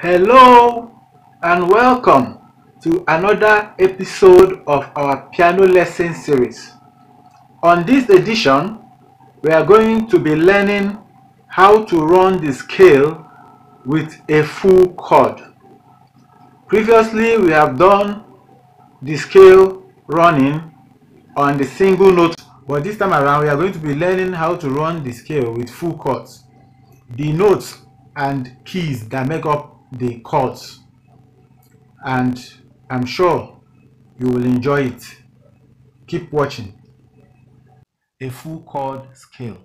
Hello and welcome to another episode of our piano lesson series. On this edition, we are going to be learning how to run the scale with a full chord. Previously, we have done the scale running on the single note, but this time around, we are going to be learning how to run the scale with full chords. The notes and keys that make up the chords and I'm sure you will enjoy it. Keep watching. A full chord scale.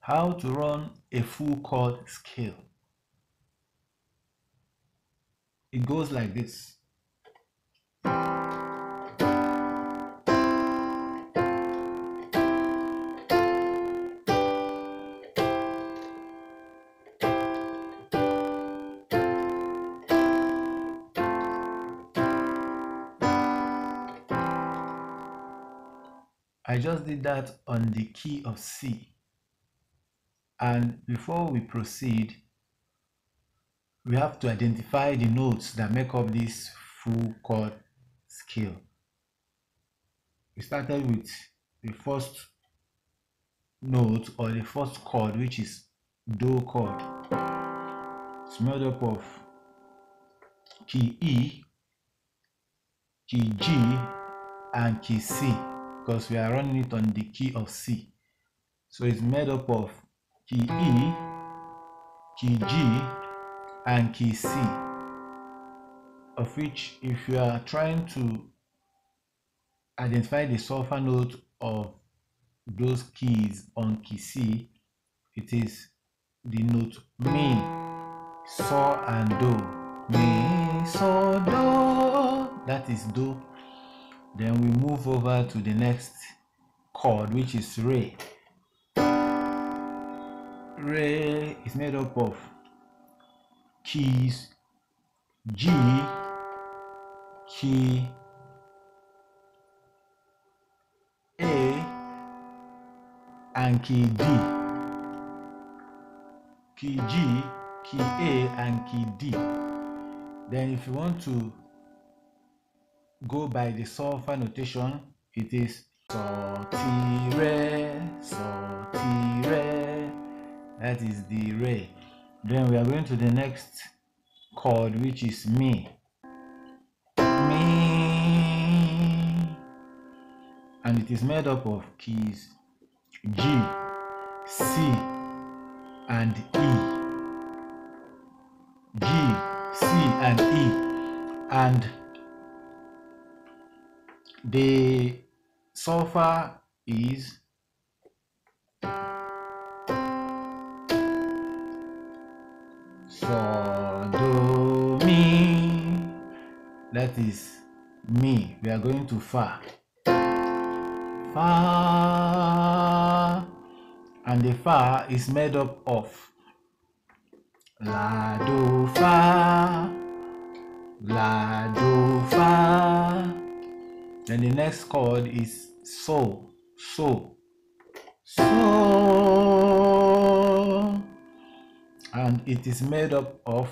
How to run a full chord scale. It goes like this. I just did that on the key of C. And before we proceed, we have to identify the notes that make up this full chord scale. We started with the first note or the first chord, which is Do chord. It's made up of key E, key G, and key C because we are running it on the key of C. So it's made up of key E, key G, and key C. Of which, if you are trying to identify the sulfur note of those keys on key C, it is the note Mi, So, and Do. Mi, So, Do. That is Do then we move over to the next chord which is re. Re is made up of keys g key a and key d. Key g key a and key d. Then if you want to go by the solfa notation, it is so ti re, so ti re. That is the re. Then we are going to the next chord, which is mi. Mi. And it is made up of keys G, C, and E. G, C, and E. And the sulfur is so do mi that is mi we are going to fa fa and the fa is made up of la do fa la do then the next chord is so, so, so, and it is made up of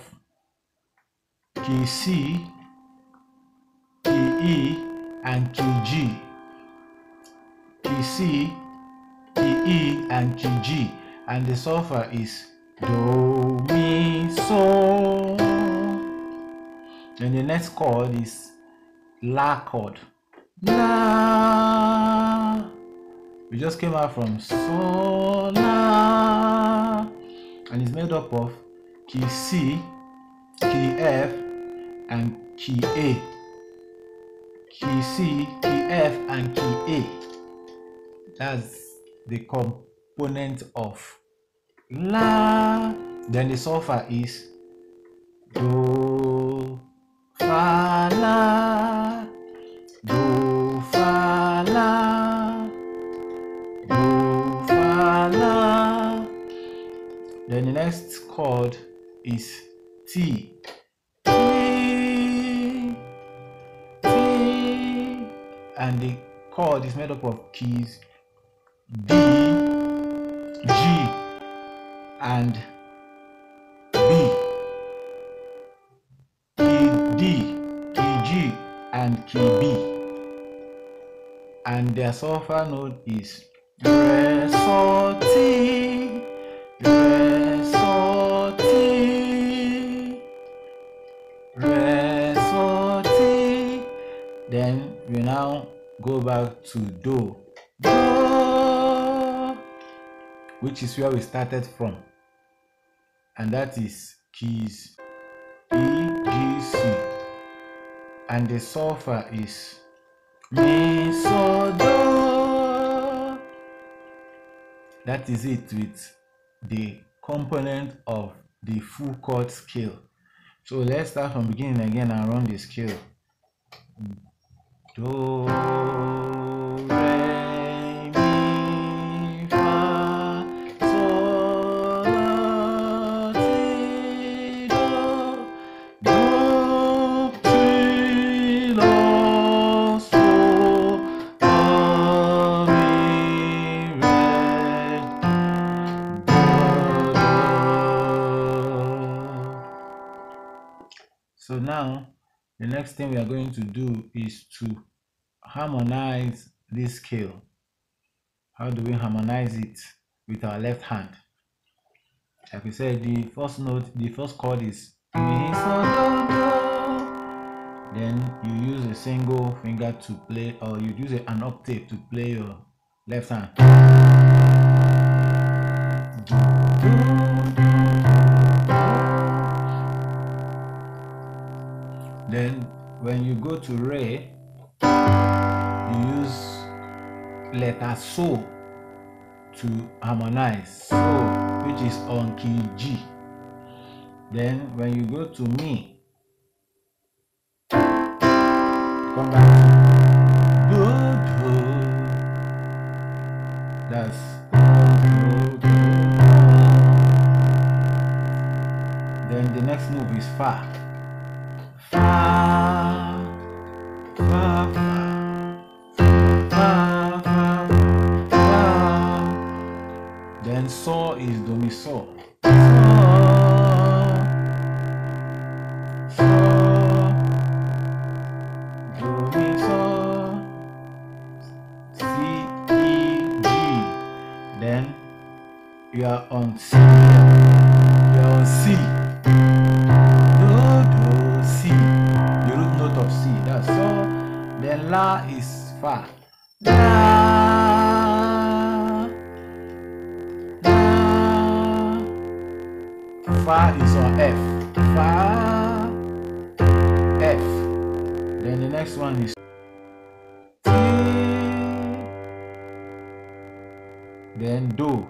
key C, key E, and key G. Key C, key E, and key G, and the solfa is do, mi, so. Then the next chord is La chord. La. We just came out from So La. And it's made up of key C, key F, and key A. Key C, key F, and key A. That's the component of La. Then the solfa is Do, Fa, La. Do, the next chord is T. T. T. And the chord is made up of keys D, G, and B. Key D, key G, and key B. And their solfa note is Re, re, go back to Do. Do, which is where we started from. And that is keys E, G, C. And the solfa is Mi, So, Do. That is it with the component of the full chord scale. So let's start from beginning again and run the scale. Do, re, mi, fa, sol, ti, do. Do, mi, re, do. So now the next thing we are going to do is to harmonize this scale. How do we harmonize it with our left hand? Like we said, the first note, the first chord is. Then you use a single finger to play, or you use an octave to play your left hand. To Re, you use letter So to harmonize. So, which is on key G. Then when you go to Mi, come back Do, Do. That's. Then the next move is. Fa, So is Do Mi you are on C. You are on C. Do, do, C. The root note of C. That's so. Then La is Fa. La. Fa is on F. Fa. F. Then the next one is. Then Do.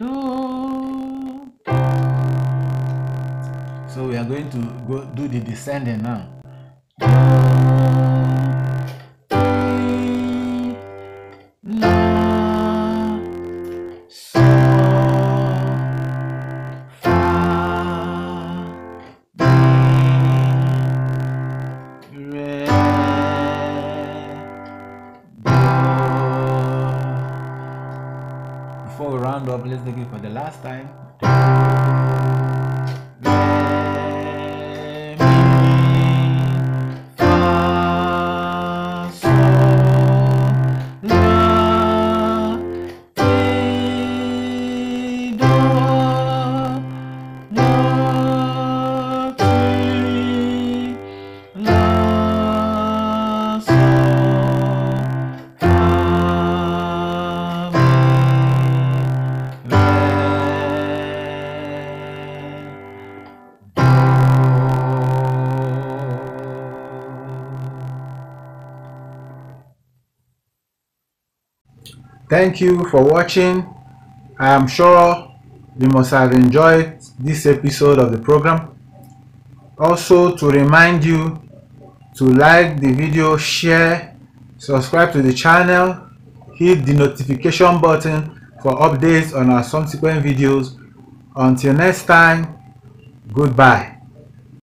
Do. So we are going to go do the descending now. Let's it for the last time. Thank you for watching. I am sure you must have enjoyed this episode of the program. Also, to remind you to like the video, share, subscribe to the channel, hit the notification button for updates on our subsequent videos. Until next time, goodbye.